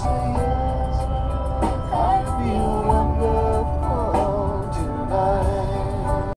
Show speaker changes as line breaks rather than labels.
Christmas.